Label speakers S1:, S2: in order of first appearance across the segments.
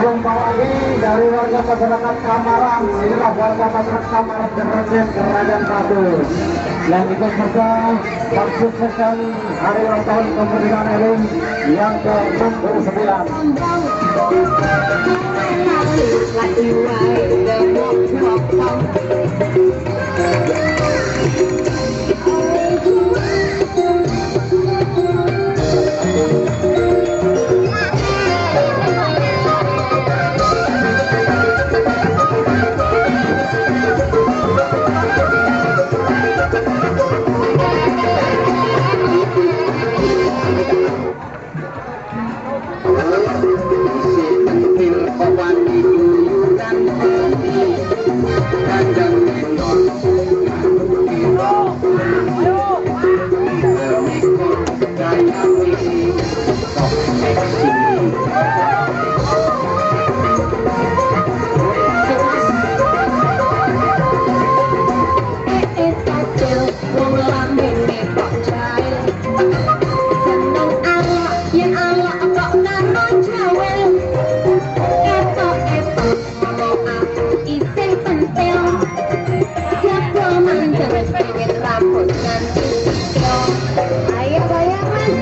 S1: belum tahu lagi dari warga masyarakat Kamarang inilah warga masyarakat Kamarang Kerajaan Kerajaan Batu yang ikut serta mensukseskan hari ulang tahun kemerdekaan RI yang ke-69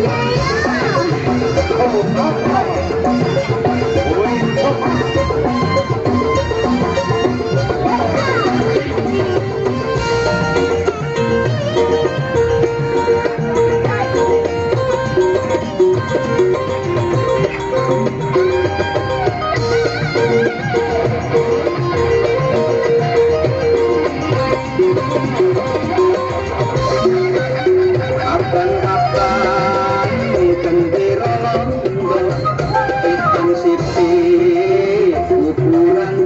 S2: Yeah. Gracias.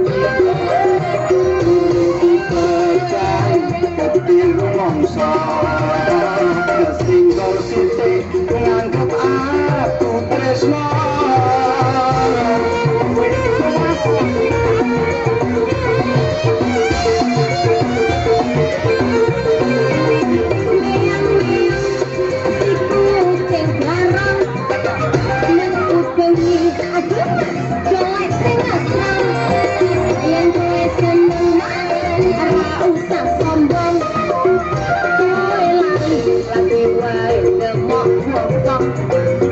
S2: も歌